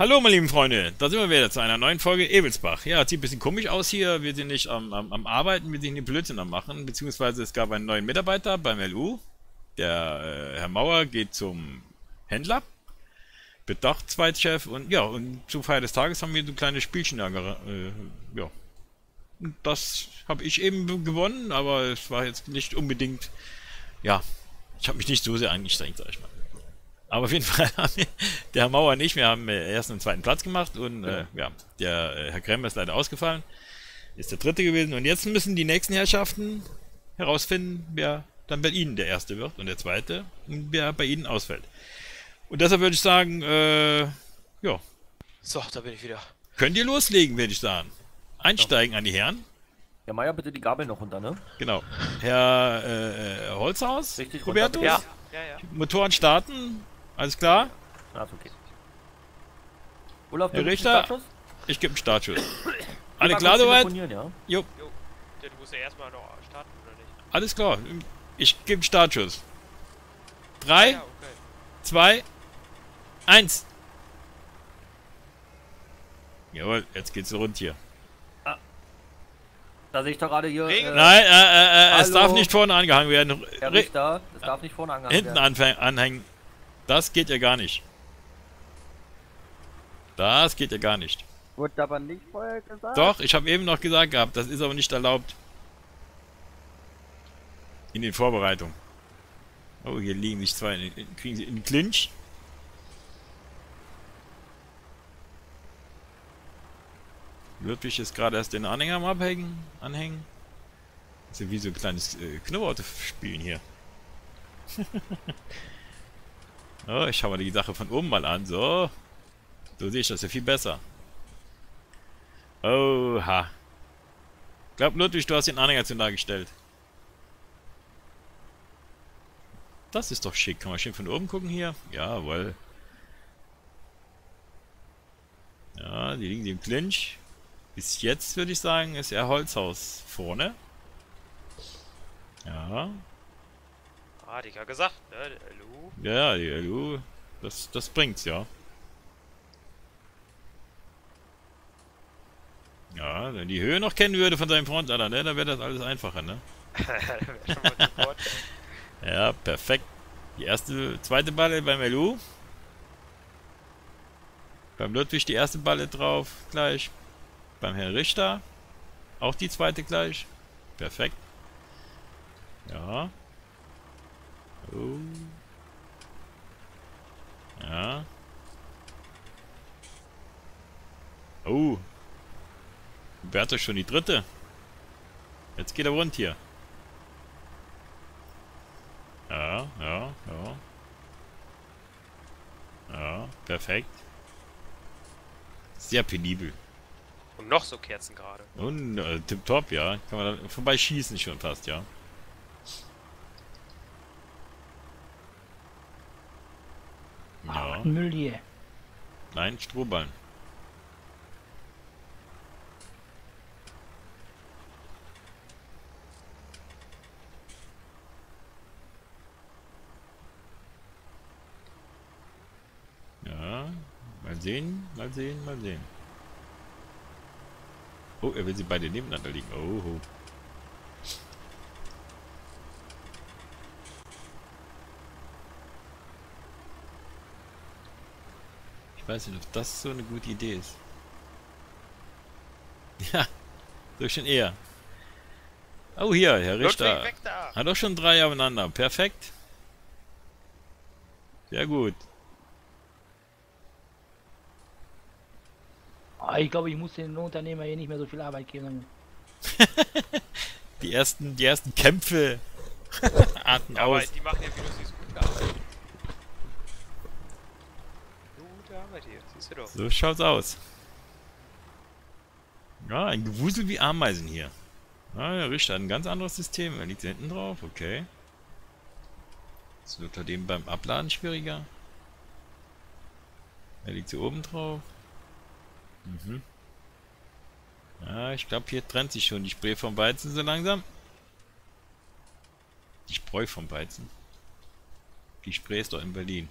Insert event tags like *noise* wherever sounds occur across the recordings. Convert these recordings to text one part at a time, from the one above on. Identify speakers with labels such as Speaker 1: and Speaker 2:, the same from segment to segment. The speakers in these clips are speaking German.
Speaker 1: Hallo meine lieben Freunde, da sind wir wieder zu einer neuen Folge Ebelsbach. Ja, sieht ein bisschen komisch aus hier, wir sind nicht am, am, am Arbeiten, wir sind hier Blödsinn am machen, beziehungsweise es gab einen neuen Mitarbeiter beim LU. Der äh, Herr Mauer geht zum Händler, doch Zweitchef und ja, und zur Feier des Tages haben wir so kleine Spielchen äh, ja. Das habe ich eben gewonnen, aber es war jetzt nicht unbedingt, ja, ich habe mich nicht so sehr angestrengt, sag ich mal. Aber auf jeden *laughs* Fall haben wir, der Herr Mauer nicht, wir haben äh, ersten und zweiten Platz gemacht und äh, ja, der äh, Herr Kremmer ist leider ausgefallen, ist der dritte gewesen und jetzt müssen die nächsten Herrschaften herausfinden, wer dann bei ihnen der erste wird und der zweite und wer bei ihnen ausfällt. Und deshalb würde ich sagen, äh, ja.
Speaker 2: So, da bin ich wieder.
Speaker 1: Könnt ihr loslegen, würde ich sagen. Einsteigen ja. an die Herren.
Speaker 3: Herr Meier, bitte die Gabel noch runter, ne?
Speaker 1: Genau. Herr äh, Holzhaus,
Speaker 3: Richtig,
Speaker 1: Robertus,
Speaker 2: Ja, ja, ja.
Speaker 1: Motoren starten, alles klar?
Speaker 3: Ah, ist okay. Olaf,
Speaker 1: Herr
Speaker 3: du
Speaker 1: Richter?
Speaker 3: Startschuss?
Speaker 1: Ich gebe einen Startschuss. *coughs* Alle klar soweit?
Speaker 3: Ja?
Speaker 1: Jo,
Speaker 2: Jo. Der, du musst ja erstmal noch starten, oder nicht?
Speaker 1: alles klar. Ich gebe einen Startschuss. Drei,
Speaker 2: Ja, okay.
Speaker 1: zwei, eins. Jawohl, jetzt geht's rund hier.
Speaker 3: Da sehe ich doch gerade hier. Äh,
Speaker 1: Nein, äh, äh, äh, es darf nicht vorne angehangen werden.
Speaker 3: Herr Richter, das darf nicht vorne angehangen
Speaker 1: hinten
Speaker 3: werden.
Speaker 1: anfäng- anhängen. Das geht ja gar nicht. Das geht ja gar nicht.
Speaker 4: Wurde aber nicht vorher gesagt.
Speaker 1: Doch, ich habe eben noch gesagt gehabt, das ist aber nicht erlaubt. In den Vorbereitungen. Oh, hier liegen sich zwei, in, in- kriegen sie in den Clinch. Ludwig ist gerade erst den Anhänger am Abhängen, anhängen. Das ist ja wie so ein kleines äh, Knurrauto-Spielen hier. *laughs* oh, ich schau mal die Sache von oben mal an, so. So sehe ich das ja viel besser. Oha. Glaub Ludwig, du hast den Anhänger zu nah gestellt. Das ist doch schick. Kann man schön von oben gucken hier? Jawohl. Ja, die liegen im Clinch. Bis jetzt würde ich sagen, ist er Holzhaus vorne. Ja.
Speaker 2: Ah, hat ich ja gesagt, ne? Der Lu.
Speaker 1: Ja, die LU. Das, das bringt's, ja. Ja, wenn die Höhe noch kennen würde von seinem Front, Alter, ne, dann wäre das alles einfacher, ne? *laughs* Ja, perfekt. Die erste, zweite Balle beim LU. Beim Ludwig die erste Balle drauf, gleich. Beim Herrn Richter auch die zweite gleich. Perfekt. Ja. Oh. Ja. Oh. Huberto schon die dritte. Jetzt geht er rund hier. Ja, ja, ja. Ja, perfekt. Sehr penibel.
Speaker 2: Und noch so Kerzen gerade.
Speaker 1: Und äh, tipptopp, ja. Kann man da vorbei schießen schon fast, ja. Ja.
Speaker 4: Müll hier.
Speaker 1: Nein, Strohballen. Ja, mal sehen, mal sehen, mal sehen. Oh, er will sie beide nebeneinander liegen. Oh, weiß nicht, ob das so eine gute Idee ist. *laughs* Ja, so schon eher. Oh, hier, Herr Richter. Hat doch schon drei aufeinander. Perfekt. Sehr gut.
Speaker 4: Ah, ich glaube, ich muss den Unternehmer hier nicht mehr so viel Arbeit geben. *laughs*
Speaker 1: Die ersten, die ersten Kämpfe *laughs* arten
Speaker 2: Ja, aber
Speaker 1: aus.
Speaker 2: die machen ja wieder süß gute Arbeit. Arbeit hier, siehst du doch.
Speaker 1: So schaut's aus. Ja, ein Gewusel wie Ameisen hier. Ja, der Richter ein ganz anderes System. Er liegt hinten drauf, okay. Das wird zudem beim Abladen schwieriger. Er liegt hier oben drauf. Mhm. Ja, ich glaube, hier trennt sich schon die Spree vom Weizen so langsam. Die Spreu vom Weizen. Die Spree ist doch in Berlin.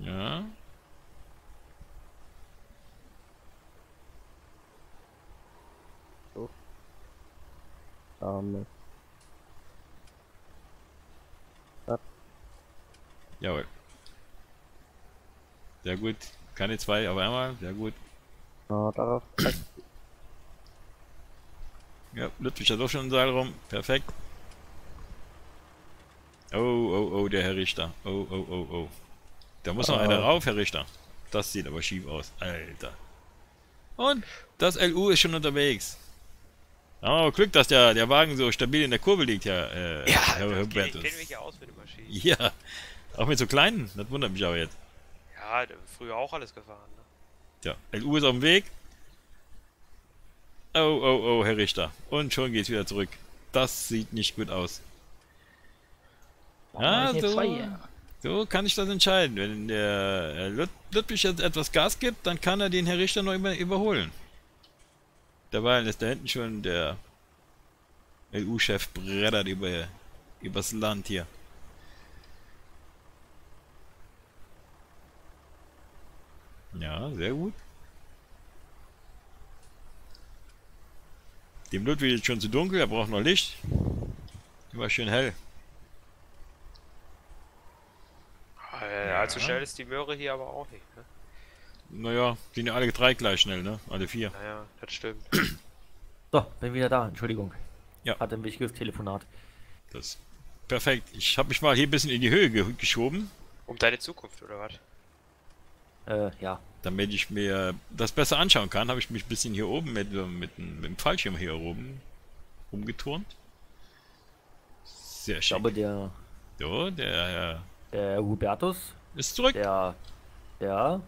Speaker 4: Ja. So. Arme. Ab.
Speaker 1: Jawohl. Sehr gut. Keine zwei auf einmal. Sehr gut.
Speaker 4: Ja, darauf.
Speaker 1: ja, Ludwig hat auch schon einen Seil rum. Perfekt. Oh, oh, oh, der Herr Richter. Oh, oh, oh, oh. Da muss noch
Speaker 4: Ah.
Speaker 1: einer rauf, Herr Richter. Das sieht aber schief aus. Alter. Und das LU ist schon unterwegs. Oh, Glück, dass der, der Wagen so stabil in der Kurve liegt, Herr, äh, Herr
Speaker 2: ich
Speaker 1: Hubertus.
Speaker 2: kenne mich ja aus mit den Maschinen.
Speaker 1: Ja, auch mit so kleinen. Das wundert mich aber jetzt.
Speaker 2: Ja, der- früher auch alles gefahren. Ne?
Speaker 1: Ja, LU ist auf dem Weg. Oh, oh, oh, Herr Richter. Und schon geht's wieder zurück. Das sieht nicht gut aus. Ah, so.
Speaker 4: zwei hier.
Speaker 1: So kann ich das entscheiden. Wenn der Ludwig jetzt etwas Gas gibt, dann kann er den Herr Richter noch über überholen. Derweil ist da hinten schon der LU-Chef brettert über übers Land hier. Ja, sehr gut. Dem Ludwig ist schon zu dunkel, er braucht noch Licht. Immer schön hell.
Speaker 2: Äh, Allzu schnell ist die Möhre hier aber auch nicht. Ne?
Speaker 1: Naja, sind ja alle drei gleich schnell, ne? Alle vier.
Speaker 2: Naja, das stimmt. *clears throat*
Speaker 3: So, bin wieder da. Entschuldigung.
Speaker 1: Ja.
Speaker 3: Hatte ein wichtiges Telefonat.
Speaker 1: Das perfekt. Ich habe mich mal hier ein bisschen in die Höhe ge geschoben,
Speaker 2: Um deine Zukunft, oder was?
Speaker 3: Äh, ja.
Speaker 1: damit ich mir das besser anschauen kann. Habe ich mich ein bisschen hier oben mit, äh, mit, dem- mit dem Fallschirm hier oben umgeturnt. Sehr
Speaker 3: Ich
Speaker 1: schick.
Speaker 3: glaube, der,
Speaker 1: So, der
Speaker 3: der Hubertus,
Speaker 1: äh, ist zurück.
Speaker 3: der, der,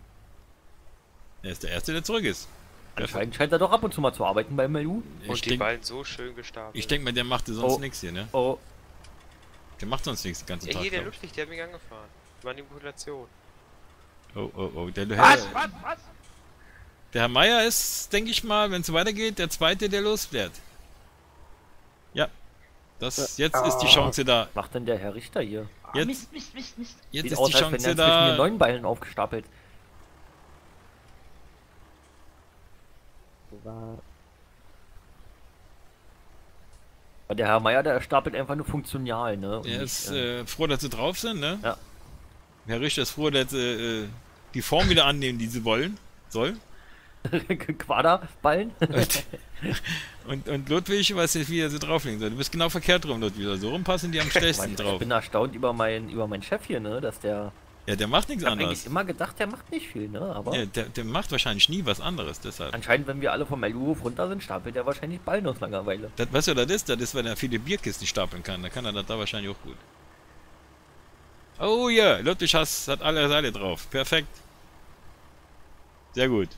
Speaker 1: Er ist der Erste, der zurück ist.
Speaker 3: anscheinend scheint er doch ab und zu mal zu arbeiten beim LU.
Speaker 1: Ich
Speaker 2: Und die
Speaker 1: denke
Speaker 2: Ballen so schön gestapelt.
Speaker 1: ich denk mal, der machte sonst
Speaker 3: Oh.
Speaker 1: nichts hier, ne?
Speaker 3: Oh,
Speaker 1: Der macht sonst nichts den ganzen
Speaker 2: Ja,
Speaker 1: Tag.
Speaker 2: hier der. Ludwig, der hat mich angefahren. Manipulation.
Speaker 1: Oh, oh, oh. Der,
Speaker 4: Was? Was? Was?
Speaker 1: der Herr Meier ist, denke ich mal, wenn es weitergeht, der Zweite, der losfährt. Ja. Das, jetzt ist die Chance da.
Speaker 3: was macht denn der Herr Richter hier?
Speaker 4: Ah,
Speaker 1: Jetzt-
Speaker 4: Mist, Mist, Mist, Mist.
Speaker 1: Jetzt
Speaker 3: Sieht
Speaker 1: ist
Speaker 3: aus,
Speaker 1: die
Speaker 3: als wenn
Speaker 1: Chance
Speaker 3: er zwischen den
Speaker 1: da.
Speaker 3: neuen Ballen aufgestapelt. Aber der Herr Meier, der stapelt einfach nur funktional, ne? Und
Speaker 1: Er
Speaker 3: nicht,
Speaker 1: ist
Speaker 3: äh,
Speaker 1: äh, froh, dass sie drauf sind, ne?
Speaker 3: Ja.
Speaker 1: Herr Richter ist froh, dass sie äh, die Form wieder annehmen, die sie wollen. Soll. *laughs*
Speaker 3: Quaderballen? *laughs*
Speaker 1: Und, und Ludwig weiß nicht, wie er sie drauflegen soll. Du bist genau verkehrt rum, Ludwig. So rum passen die am *laughs* schlechtesten
Speaker 3: ich
Speaker 1: drauf.
Speaker 3: bin erstaunt über meinen über meinen Chef hier, ne? Dass der.
Speaker 1: Ja, der macht nichts
Speaker 3: Ich hab eigentlich
Speaker 1: anderes.
Speaker 3: immer gedacht, der macht nicht viel, ne? Aber
Speaker 1: Ja, der, der macht wahrscheinlich nie was anderes, deshalb.
Speaker 3: anscheinend, wenn wir alle vom LU-Hof runter sind, stapelt der wahrscheinlich Ballen aus Langeweile.
Speaker 1: Das, weißt du, was das ist? Das ist, wenn er viele Bierkisten stapeln kann. Da kann er das da wahrscheinlich auch gut. Oh ja, Ludwig has, hat alle Seile drauf. Perfekt. Sehr gut.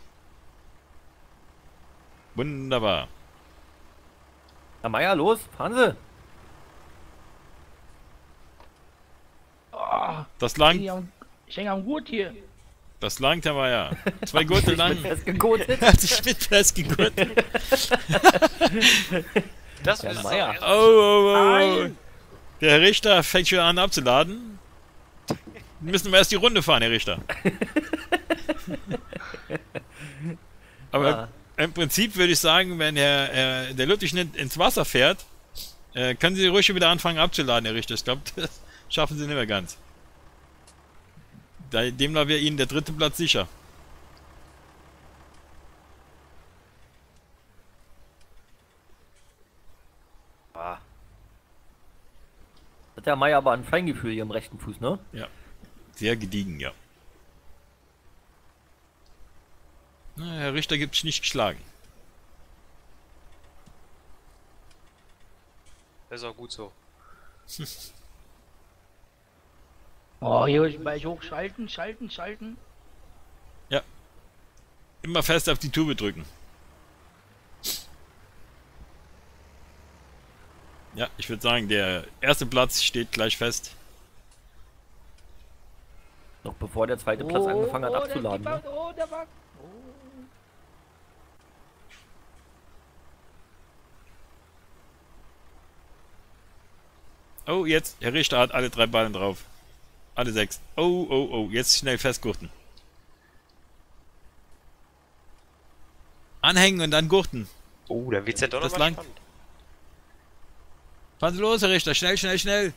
Speaker 1: Wunderbar.
Speaker 3: Herr Meier, los, fahren Sie!
Speaker 4: Oh,
Speaker 1: Das
Speaker 4: ich
Speaker 1: langt,
Speaker 4: hänge am, ich hänge am Gurt hier.
Speaker 1: das langt, Herr Meier. Zwei *laughs* Gurte lang. Hat sich mit festgegurtet. *laughs* *laughs*
Speaker 2: Das
Speaker 3: Herr
Speaker 2: ist
Speaker 3: Meier.
Speaker 1: Oh, oh, oh, oh.
Speaker 4: Nein.
Speaker 1: Der Herr Richter fängt schon an abzuladen. Müssen wir erst die Runde fahren, Herr Richter. Aber
Speaker 3: Ah.
Speaker 1: Im Prinzip würde ich sagen, wenn Herr, äh, der Ludwig nicht ins Wasser fährt, äh, können Sie ruhig schon wieder anfangen abzuladen, Herr Richter. Ich glaube, *laughs* das schaffen Sie nicht mehr ganz. Demnach wäre Ihnen der dritte Platz sicher.
Speaker 3: Ah. Hat der Meier aber ein Feingefühl hier im rechten Fuß, ne?
Speaker 1: Sehr gediegen, ja. Na, Herr Richter gibt sich nicht geschlagen.
Speaker 2: Das ist auch gut so. *laughs*
Speaker 4: Oh, hier bei ich hochschalten, schalten, schalten.
Speaker 1: Immer fest auf die Tube drücken. Ja, ich würde sagen, der erste Platz steht gleich fest.
Speaker 3: Noch bevor der zweite Platz angefangen hat
Speaker 4: der
Speaker 3: abzuladen. Ne?
Speaker 4: Keeper, Oh, der war.
Speaker 1: Oh, jetzt, Herr Richter hat alle drei Ballen drauf. Alle sechs. Oh, oh, oh, jetzt schnell festgurten. Anhängen und dann gurten.
Speaker 2: Oh, da wird's ja doch noch mal
Speaker 1: langt.
Speaker 2: spannend.
Speaker 1: Fahren Sie los, Herr Richter, schnell, schnell, schnell.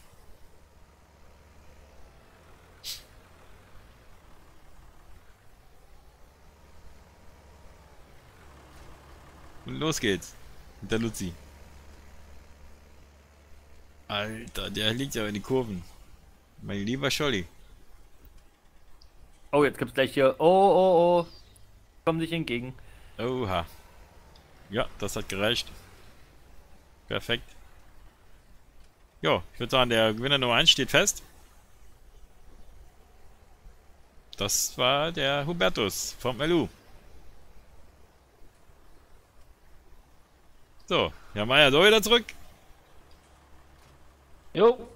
Speaker 1: Und los geht's. Mit der Luzi. Alter, der liegt ja in die Kurven. Mein lieber Scholli.
Speaker 3: Oh, jetzt gibt's gleich hier. Oh, oh, oh. Kommen sich entgegen.
Speaker 1: Oha. Ja, das hat gereicht. Perfekt. Jo, ich würde sagen, der Gewinner Nummer 1 steht fest. Das war der Hubertus vom LU. So, Herr Meier, so wieder zurück.
Speaker 4: Jo.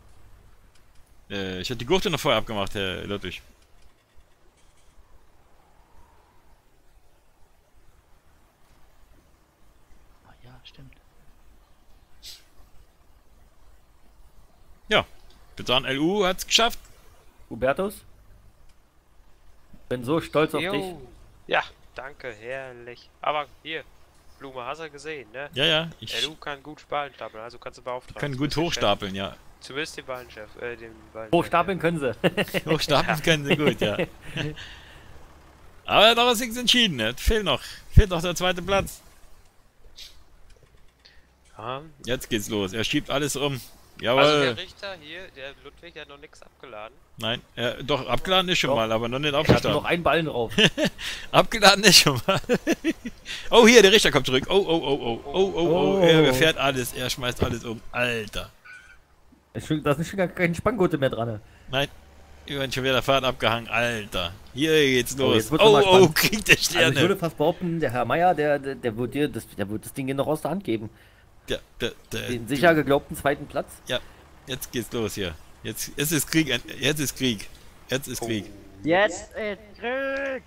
Speaker 1: Äh, ich hatte die Gurte noch vorher abgemacht, Herr Ludwig.
Speaker 4: Ah, ja, stimmt.
Speaker 1: Ja, sagen, LU hat es geschafft.
Speaker 3: Hubertus? Bin so stolz auf dich.
Speaker 2: Jo. Ja, danke, herrlich. Aber hier, Blume hast du gesehen, ne?
Speaker 1: Ja, ja,
Speaker 2: Ja,
Speaker 1: ich
Speaker 2: du kann gut Ballen stapeln, also kannst du beauftragen.
Speaker 1: kann gut hochstapeln, ja.
Speaker 2: Zumindest den Ballenchef, äh, den Ballen.
Speaker 3: Hochstapeln können sie. *laughs*
Speaker 1: Hochstapeln können sie gut, ja. *laughs* Aber er hat noch was nichts entschieden, ne? Fehlt noch. Fehlt noch der zweite Platz.
Speaker 2: Ja.
Speaker 1: Jetzt geht's los. Er schiebt alles um.
Speaker 2: Also
Speaker 1: Jawohl.
Speaker 2: der Richter hier, der Ludwig, der hat noch nichts abgeladen.
Speaker 1: Nein, äh, doch, abgeladen ist schon
Speaker 3: Doch.
Speaker 1: mal, aber noch nicht
Speaker 3: Er hat noch
Speaker 1: aufgestanden.
Speaker 3: einen Ballen drauf. *laughs*
Speaker 1: Abgeladen ist schon mal. *laughs* oh, hier, der Richter kommt zurück. Oh, oh, oh, oh, oh, oh, oh.
Speaker 3: Oh.
Speaker 1: Er fährt alles, er schmeißt alles um. Alter.
Speaker 3: Da ist schon- Da ist schon gar kein Spanngurte mehr dran.
Speaker 1: Nein, wir werden schon wieder Fahrt abgehangen. Alter. Hier geht's
Speaker 3: Oh,
Speaker 1: los. Oh, oh,
Speaker 3: spannend.
Speaker 1: kriegt der
Speaker 3: Also ich würde
Speaker 1: Sterne.
Speaker 3: fast behaupten, der Herr Meier, der, der, der wird dir das, der wird das Ding dir noch aus der Hand geben.
Speaker 1: Der, der, der,
Speaker 3: Den sicher geglaubten zweiten Platz.
Speaker 1: Ja, jetzt geht's los hier. Jetzt, jetzt ist Krieg, jetzt ist Krieg. Jetzt ist Krieg.
Speaker 4: Jetzt ist Krieg.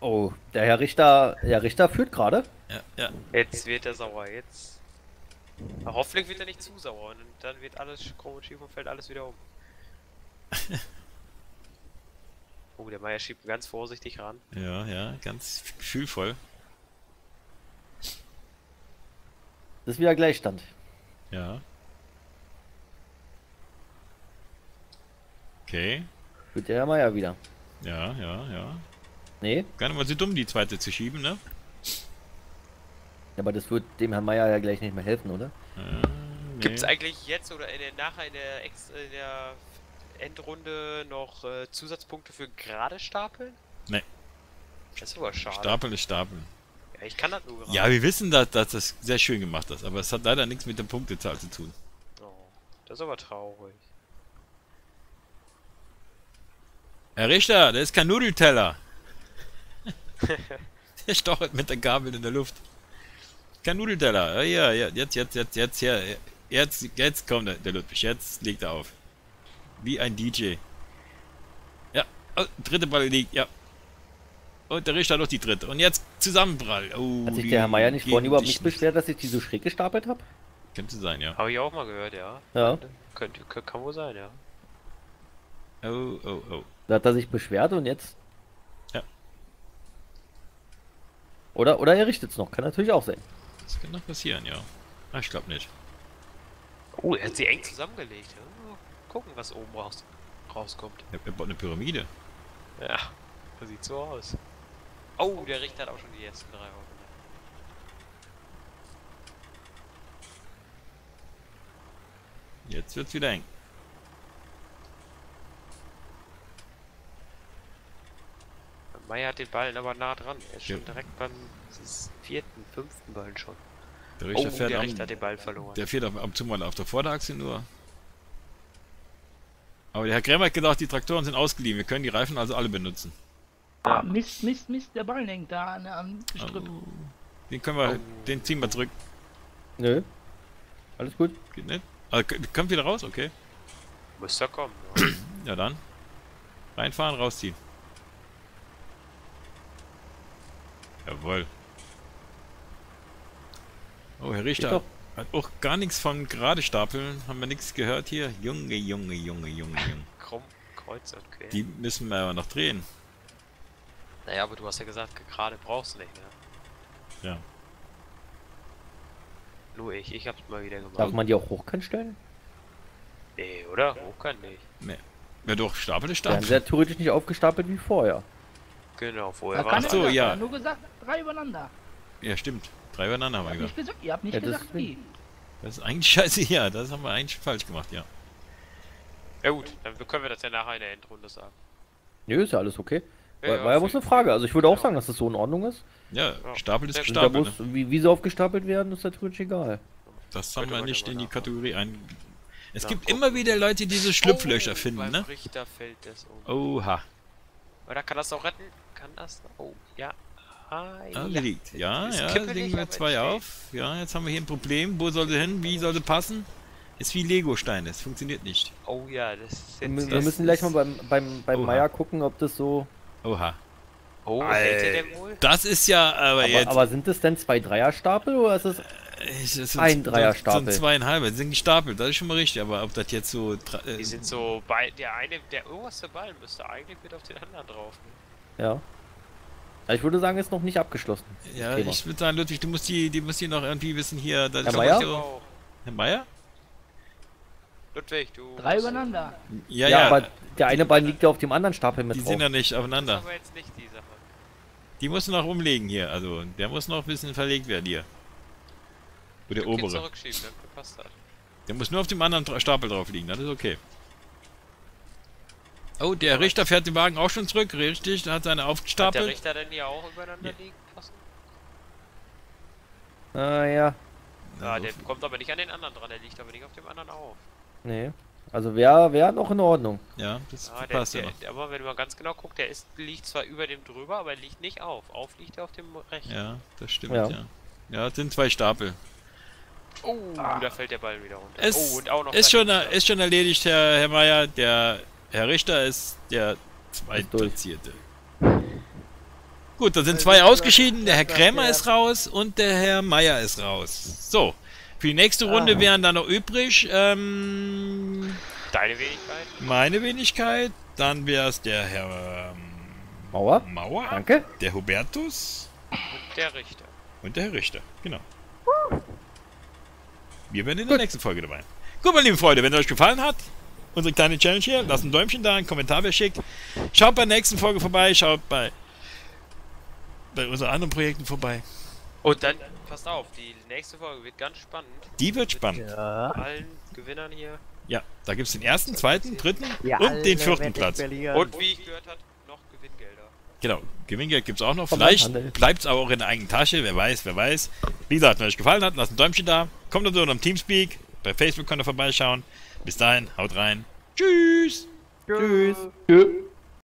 Speaker 3: Oh, der Herr Richter, der Richter führt gerade.
Speaker 1: Ja, ja.
Speaker 2: Jetzt wird er sauer, jetzt. Aber hoffentlich wird er nicht zu sauer und dann wird alles krumm und schief und fällt alles wieder um. *laughs* oh, der Meier schiebt ganz vorsichtig ran.
Speaker 1: Ja, ja, ganz gefühlvoll.
Speaker 3: Das ist wieder Gleichstand.
Speaker 1: Ja. Okay.
Speaker 3: Führt der Herr Meier wieder.
Speaker 1: Ja, ja, ja.
Speaker 3: Nee,
Speaker 1: Gar nicht mal so dumm, die zweite zu schieben, ne?
Speaker 3: aber das wird dem Herrn Meier ja gleich nicht mehr helfen, oder?
Speaker 1: Äh, nee.
Speaker 2: Gibt's eigentlich jetzt oder in der, nachher in der, Ex, in der Endrunde noch äh, Zusatzpunkte für gerade Stapeln?
Speaker 1: Nee.
Speaker 2: Das ist aber schade.
Speaker 1: Stapeln ist Stapeln.
Speaker 2: Ja, ich kann das nur gerade.
Speaker 1: Ja, wir wissen, dass, dass das sehr schön gemacht ist, aber es hat leider nichts mit der Punktezahl zu tun.
Speaker 2: Oh, das ist aber traurig.
Speaker 1: Herr Richter, das ist kein Nudelteller. *laughs* *laughs* der stochert mit der Gabel in der Luft. Kein Nudelteller. Ja, ja, jetzt, jetzt, jetzt, jetzt, ja, jetzt, jetzt kommt der, der Ludwig. Jetzt legt er auf. Wie ein DJ. Ja, oh, dritte Ball liegt, ja. Und der Richter noch die dritte. Und jetzt Zusammenprall. Oh,
Speaker 3: Hat sich der Herr Meier nicht vorhin überhaupt nicht beschwert, dass ich die so schräg gestapelt habe?
Speaker 1: Könnte sein, ja.
Speaker 2: Habe ich auch mal gehört, ja.
Speaker 3: Ja.
Speaker 2: Könnte, kö- kann wohl sein, ja.
Speaker 1: Oh, oh, oh.
Speaker 3: Da hat er sich beschwert und jetzt.
Speaker 1: Ja.
Speaker 3: Oder, oder er richtet es noch, kann natürlich auch sein.
Speaker 1: Das kann noch passieren, ja. Ah, ich glaube nicht.
Speaker 2: Oh, er hat sie eng zusammengelegt. Ja. Gucken, was oben raus, rauskommt.
Speaker 1: Er, er baut eine Pyramide.
Speaker 2: Ja, das sieht so aus. Oh, der Richter hat auch schon die ersten drei Euro.
Speaker 1: Jetzt wird's wieder eng.
Speaker 2: Meier hat den Ballen aber nah dran. Er ist schon
Speaker 1: Ja.
Speaker 2: direkt beim vierten, fünften Ballen schon.
Speaker 1: Der
Speaker 2: Oh,
Speaker 1: Richter fährt
Speaker 2: der
Speaker 1: am,
Speaker 2: Richter hat den Ball verloren.
Speaker 1: Der fährt ab, ab und zu mal auf der Vorderachse nur. Aber der Herr Krämer hat gedacht, die Traktoren sind ausgeliehen. Wir können die Reifen also alle benutzen.
Speaker 4: Ah, Mist, Mist, Mist, der Ball hängt da an, am Gestrüpp.
Speaker 1: Oh. Den können wir,
Speaker 2: Oh.
Speaker 1: den ziehen wir zurück.
Speaker 3: Nö. Alles gut.
Speaker 1: Geht nicht? Also, k- kommt wieder raus, okay.
Speaker 2: Muss da kommen. Ja. *clears throat*
Speaker 1: Ja dann. Reinfahren, rausziehen. Jawohl. Oh, Herr Richter hat auch gar nichts von gerade Stapeln. Haben wir nichts gehört hier? Junge, Junge, Junge, Junge, Junge.
Speaker 2: Krumm, kreuz und quer.
Speaker 1: Die müssen wir aber noch drehen.
Speaker 2: Naja, aber du hast ja gesagt, gerade brauchst du nicht, ne?
Speaker 1: Ja.
Speaker 2: Nur ich, ich hab's mal wieder gemacht.
Speaker 3: Darf man die auch hochkant stellen?
Speaker 2: Nee, oder? Hoch kann nicht.
Speaker 1: Ja doch, Stapel ist
Speaker 3: Dann
Speaker 1: Stapel.
Speaker 3: sehr theoretisch nicht aufgestapelt wie vorher.
Speaker 2: Genau, vorher war
Speaker 1: Ach so, ja.
Speaker 4: ja. nur gesagt, drei übereinander.
Speaker 1: Ja, stimmt. Drei übereinander haben wir
Speaker 4: Ihr habt
Speaker 1: gesagt.
Speaker 4: nicht gesagt, ihr habt nicht
Speaker 3: Ja, das
Speaker 4: gesagt
Speaker 3: ist-
Speaker 4: wie.
Speaker 1: Das ist eigentlich scheiße, *laughs* ja. Das haben wir eigentlich falsch gemacht, ja.
Speaker 2: Ja gut, dann können wir das ja nachher in der Endrunde sagen.
Speaker 3: Nö, ist ja alles okay. War,
Speaker 2: ja,
Speaker 3: war ja bloß eine Frage. Also ich würde auch
Speaker 2: Ja.
Speaker 3: sagen, dass das so in Ordnung ist.
Speaker 1: Ja. Stapel ist gestapelt.
Speaker 3: muss,
Speaker 1: Ne?
Speaker 3: wie, wie sie aufgestapelt werden, ist theoretisch egal.
Speaker 1: Das haben wir
Speaker 2: man
Speaker 1: nicht in die. Kategorie ein... Es gibt
Speaker 2: gucken.
Speaker 1: immer wieder Leute, die diese Schlupflöcher
Speaker 2: Oh,
Speaker 1: finden, ne?
Speaker 2: Richter fällt das um.
Speaker 1: Oha.
Speaker 2: Oder kann das auch retten? Kann das? Oh, ja. Ah,
Speaker 1: Ah,
Speaker 2: ja.
Speaker 1: liegt. Ja, ja, legen wir zwei
Speaker 2: steht.
Speaker 1: auf. Ja, jetzt haben wir hier ein Problem. Wo soll sie hin? Wie soll sie passen? Ist wie Lego-Steine. Es funktioniert nicht.
Speaker 2: Oh ja, das ist
Speaker 3: Wir,
Speaker 2: jetzt.
Speaker 3: wir
Speaker 1: das
Speaker 3: müssen gleich mal beim, beim, beim
Speaker 1: Oha.
Speaker 3: Meier gucken, ob das so.
Speaker 1: Oha.
Speaker 2: Oh, hält denn wohl?
Speaker 1: Das ist ja aber,
Speaker 3: Aber,
Speaker 1: jetzt...
Speaker 3: aber sind das denn zwei Dreierstapel oder ist es.
Speaker 1: Es ist
Speaker 3: ein
Speaker 1: so-
Speaker 3: Dreierstapel.
Speaker 1: So ein zweieinhalber. Die sind gestapelt. Das ist schon mal richtig. Aber ob das jetzt so... äh,
Speaker 2: Die sind so bei der eine, der oberste Ball müsste eigentlich mit auf den anderen drauf. Ne?
Speaker 3: Ja. Also ich würde sagen, ist noch nicht abgeschlossen. das
Speaker 1: Ja,
Speaker 3: Thema.
Speaker 1: ich würde sagen, Ludwig, du musst die, die musst die noch irgendwie wissen hier. Das
Speaker 3: Herr
Speaker 1: ist
Speaker 3: Meier?
Speaker 1: Herr Meier?
Speaker 2: Ludwig, du.
Speaker 4: Drei übereinander.
Speaker 1: Ja,
Speaker 3: Ja,
Speaker 1: ja.
Speaker 3: aber der eine Ball liegt ja auf dem anderen Stapel mit
Speaker 1: die
Speaker 3: drauf.
Speaker 1: sind ja nicht
Speaker 2: Das ist
Speaker 1: aufeinander.
Speaker 2: aber jetzt nicht die Sache.
Speaker 1: Die musst du noch umlegen hier. Also, der muss noch ein bisschen verlegt werden hier. Wo der obere.
Speaker 2: zurückschieben, passt das.
Speaker 1: Der muss nur auf dem anderen Stapel drauf liegen. Das ist okay. Oh, der Richter fährt den Wagen auch schon zurück. Richtig, der hat seine
Speaker 2: Hat der
Speaker 1: aufgestapelt.
Speaker 2: Richter denn hier auch übereinander
Speaker 1: Ja.
Speaker 2: liegen lassen?
Speaker 3: Ah ja.
Speaker 1: Also,
Speaker 2: der kommt aber nicht an den anderen dran, der liegt aber nicht auf dem anderen auf.
Speaker 3: Nee. Also wäre wär noch in Ordnung.
Speaker 1: ja, das
Speaker 2: Ja, der,
Speaker 1: passt ja
Speaker 2: der,
Speaker 1: noch.
Speaker 2: der, aber wenn man ganz genau guckt, der ist, liegt zwar über dem drüber, aber er liegt nicht auf. Auf liegt er auf dem rechten.
Speaker 1: Ja, das stimmt,
Speaker 3: Ja.
Speaker 1: ja. Ja, es sind zwei Stapel.
Speaker 2: Oh, da fällt der Ball wieder runter.
Speaker 1: Es
Speaker 2: oh, und auch noch
Speaker 1: ist, schon, ist schon erledigt, Herr, Herr Meier. Der Herr Richter ist der. Zweitplatzierte. Gut, da sind zwei ausgeschieden. Der Herr Krämer ist raus und der Herr Meier ist raus. So, für die nächste Runde
Speaker 3: Aha.
Speaker 1: wären dann noch übrig ähm,
Speaker 2: Deine Wenigkeit.
Speaker 1: meine Wenigkeit. Dann wäre es der Herr ähm,
Speaker 3: Mauer.
Speaker 1: Mauer,
Speaker 3: Danke.
Speaker 1: der Hubertus
Speaker 2: Und der Richter.
Speaker 1: und der Herr Richter. Genau. Wir werden in der nächsten Folge dabei. Gut, meine lieben Freunde, wenn es euch gefallen hat, unsere kleine Challenge hier, lasst ein Däumchen da, einen Kommentar wer schickt. Schaut bei der nächsten Folge vorbei, schaut bei, bei unseren anderen Projekten vorbei.
Speaker 2: Und dann, passt auf, die nächste Folge wird ganz spannend.
Speaker 1: Die wird spannend.
Speaker 4: Ja.
Speaker 2: Allen Gewinnern hier.
Speaker 1: Ja, da gibt es den ersten, zweiten, dritten
Speaker 5: Ja,
Speaker 1: und den vierten Platz.
Speaker 2: Und wie ich gehört habe, noch Gewinngelder.
Speaker 1: Genau, Gewinngeld gibt es auch noch. Vielleicht bleibt es aber auch in der eigenen Tasche, wer weiß, wer weiß. Wie gesagt, wenn euch gefallen hat, lasst ein Däumchen da. Kommt unter dem Teamspeak. Bei Facebook könnt ihr vorbeischauen. Bis dahin, haut rein. Tschüss.
Speaker 5: Tschüss.
Speaker 4: Tschö.